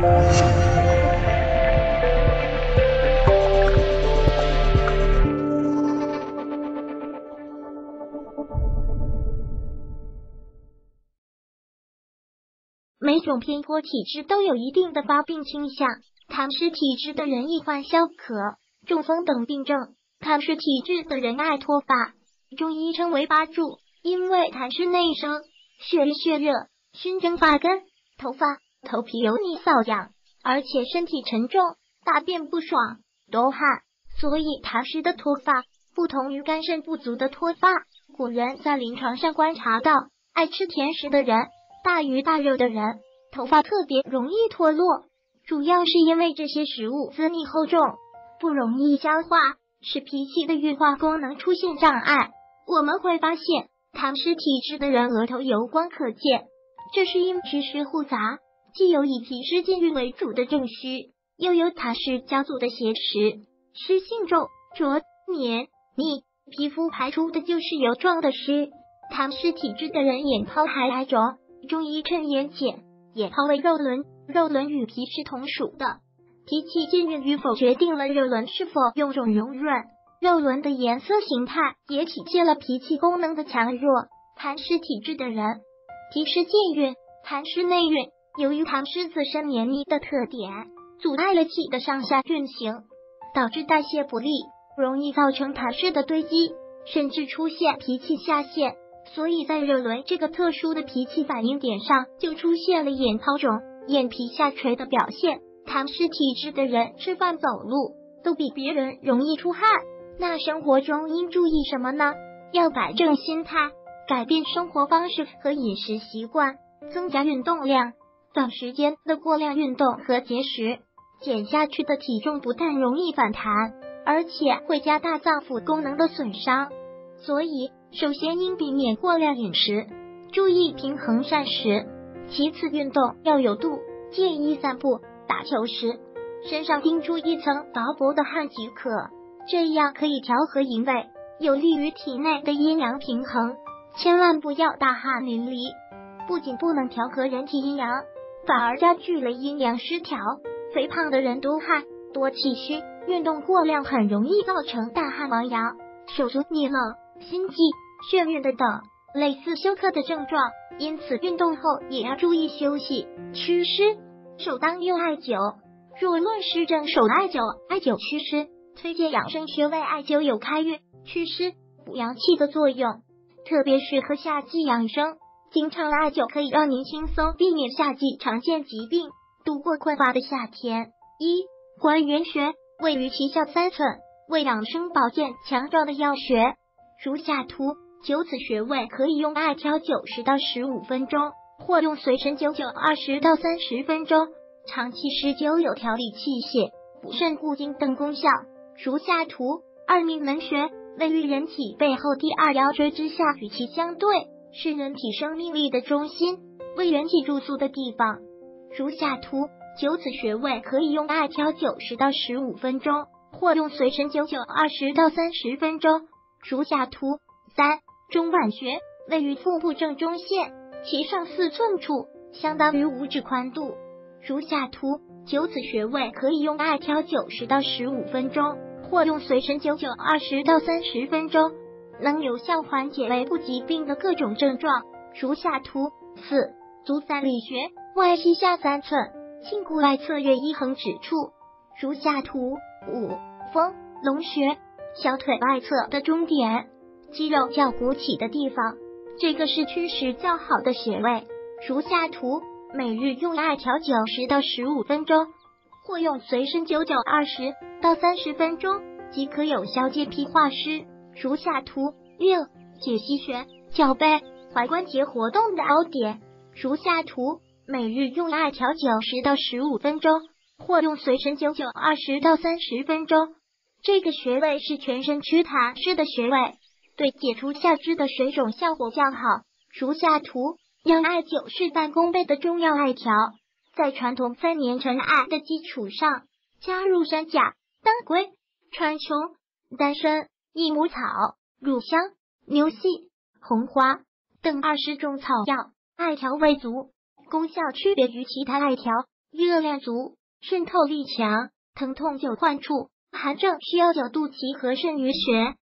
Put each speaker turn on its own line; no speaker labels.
每种偏颇体质都有一定的发病倾向，痰湿体质的人易患消渴、中风等病症；痰湿体质的人爱脱发，中医称为八柱，因为痰湿内生，血瘀血热，熏蒸发根，头发、头皮油腻瘙痒，而且身体沉重，大便不爽，多汗，所以痰湿的脱发不同于肝肾不足的脱发。古人在临床上观察到，爱吃甜食的人。大鱼大肉的人，头发特别容易脱落，主要是因为这些食物滋腻厚重，不容易消化，使脾气的运化功能出现障碍。我们会发现，痰湿体质的人额头油光可见，这是因虚湿互杂，既有以脾湿健运为主的正虚，又有痰湿交组的邪实，湿性重、浊、黏、腻，皮肤排出的就是油状的湿。痰湿体质的人眼泡还爱浊。中医称眼睑，眼泡为肉轮，肉轮与皮是同属的。脾气健运与否，决定了肉轮是否臃肿柔润。肉轮的颜色形态也体现了脾气功能的强弱。痰湿体质的人，脾湿健运，痰湿内运。由于痰湿自身黏腻的特点，阻碍了气的上下运行，导致代谢不利，容易造成痰湿的堆积，甚至出现脾气下陷。所以在热轮这个特殊的脾气反应点上，就出现了眼泡肿、眼皮下垂的表现。痰湿体质的人吃饭走路都比别人容易出汗，那生活中应注意什么呢？要摆正心态，改变生活方式和饮食习惯，增加运动量。短时间的过量运动和节食，减下去的体重不但容易反弹，而且会加大脏腑功能的损伤。所以。首先应避免过量饮食，注意平衡膳食。其次，运动要有度，建议散步、打球时身上钉出一层薄薄的汗即可，这样可以调和营卫，有利于体内的阴阳平衡。千万不要大汗淋漓，不仅不能调和人体阴阳，反而加剧了阴阳失调。肥胖的人多汗多气虚，运动过量很容易造成大汗亡阳、手足逆冷。心悸、眩晕的等类似休克的症状，因此运动后也要注意休息。祛湿，首当用艾灸。若论湿症，首艾灸，艾灸祛湿，推荐养生穴位艾灸有开运、祛湿、补阳气的作用，特别适合夏季养生。经常艾灸可以让您轻松避免夏季常见疾病，度过困乏的夏天。一关元穴位于脐下三寸，为养生保健强壮的要穴。如下图，九子穴位可以用艾条九十到十五分钟，或用随身灸灸二十到三十分钟。长期施灸有调理气血、补肾固精等功效。如下图，二命门穴位于人体背后第二腰椎之下，与其相对，是人体生命力的中心，为人体住宿的地方。如下图，九子穴位可以用艾条九十到十五分钟，或用随身灸灸二十到三十分钟。如下图三中脘穴位于腹部正中线，其上四寸处，相当于五指宽度。如下图九子穴位可以用艾条九十到十五分钟，或用随身灸灸二十到三十分钟，能有效缓解胃部疾病的各种症状。如下图四足三里穴外膝下三寸，胫骨外侧约一横指处。如下图五风龙穴。小腿外侧的中点，肌肉较鼓起的地方，这个是祛湿较好的穴位。如下图，每日用艾条九十到十五分钟，或用随身灸灸二十到三十分钟，即可有效健脾化湿。如下图六解析穴，脚背踝关节活动的凹点。如下图，每日用艾条九十到十五分钟，或用随身灸灸二十到三十分钟。这个穴位是全身祛痰湿的穴位，对解除下肢的水肿效果较好。如下图，让艾灸事半功倍的中药艾条，在传统三年陈艾的基础上，加入山甲、当归、川穹、丹参、益母草、乳香、牛膝、红花等二十种草药，艾条味足，功效区别于其他艾条。热量足，渗透力强，疼痛有患处。寒症需要九度脐和肾俞穴。